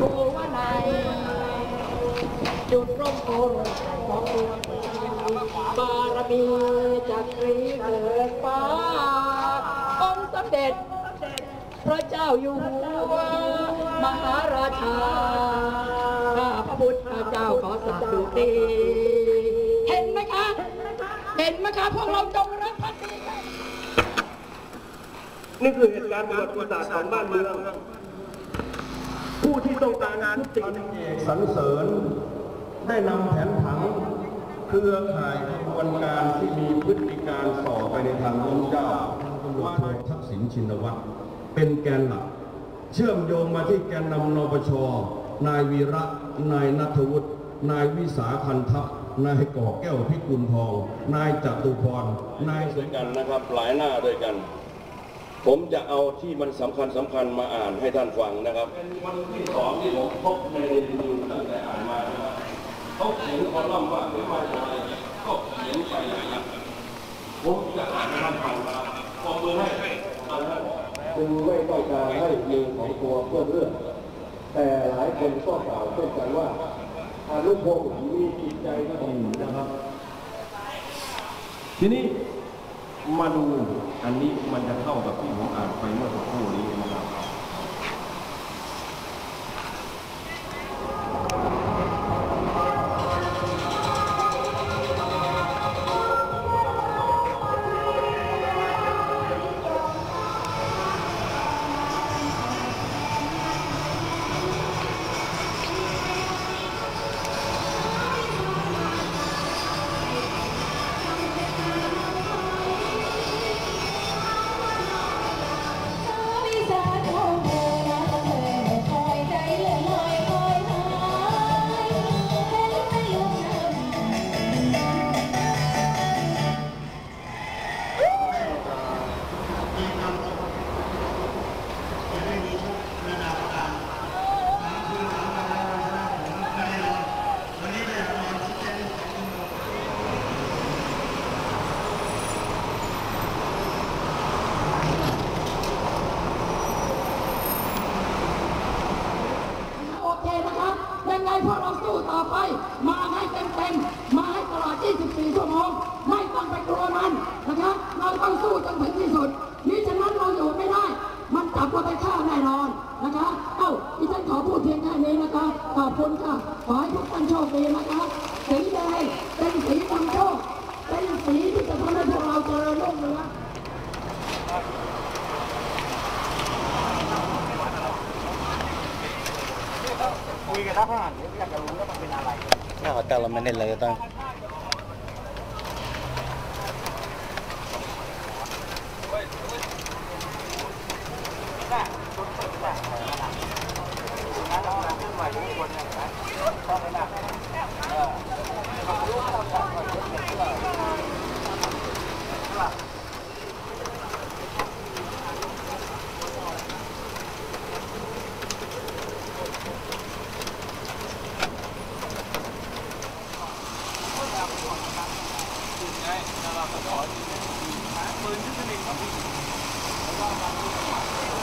ดูว่าในจุดร่มโพธิ์ของดวงบารมีจักรีเกิดฟ้าองค์สมเด็จ พระเจ้าอยู่หัวมหาราชาข้าพระพุทธเจ้าขอสักดุดีเห็นไหมคะ เห็นไหมคะพวกเราจงรักภักดีนี่คือเหตุการณ์ประวัติศาสตร์ของบ้านเมือง ผู้ที่ต้องการงานติเอกสรรเสริญ ได้นำแผนผังเครือข่ายขบวนการที่มีพฤติการส่อไปในทางล้มเจ้าตำรวจโททักษิณชินวัตรเป็นแกนหลัก เชื่อมโยงมาที่แกนนำนปช นายวีระ นายนัทวุฒิ นายวิสาคันทัพนายก่อแก้วพิกุลทอง นายจตุพร นายด้วยกันนะครับ หลายหน้าด้วยกัน ผมจะเอาที่มันสำคัญสำคัญมาอ่านให้ท่านฟังนะครับเป็นวันที่สองที่ผมพบในนิวตั้งแต่อ่านมานะครับเขาเขียนคอลัมน์ว่าไม่ว่าจะอะไรก็เขียนไปอย่างนั้นผมจะอ่านให้ท่านฟังนะครับปรบมือให้นะครับจึงไม่ต้องการให้มือของตัวเพื่อนเรื่อง แต่หลายคนก็กล่าวเช่นกันว่าอนุพงศ์มีจิตใจที่ดีนะครับ ทีนี้ มาดูอันนี้มันจะเข้ากับที่ผมอ่านไปเมื่อสักครู่นี้นะครับ พวกเราสู้ต่อไป มาให้เต็มๆมาให้ตลอด 24 ชั่วโมง ไม่ต้องไปกลัวมันนะคะเราต้องสู้จนถึงที่สุดมิฉะนั้นเราอยู่ไม่ได้ มันจับเราไปฆ่าแน่นอนนะคะเอ้าดิฉันขอพูดเพียงแค่นี้นะคะขอบคุณค่ะ ขอให้ทุกท่านโชคดีนะคะสีแดงเป็นสีนำโชค เป็นสีที่จะทำให้พวกเราเจริญรุ่งเรือง ถ้าเขาแต่เราไม่ได้เลยต้องไม่ได้เปลี่แล้วก็กาเป